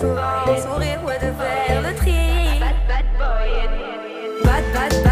souvent, sourire ou de faire le tri. Bad, bad boy. Bad, bad, bad.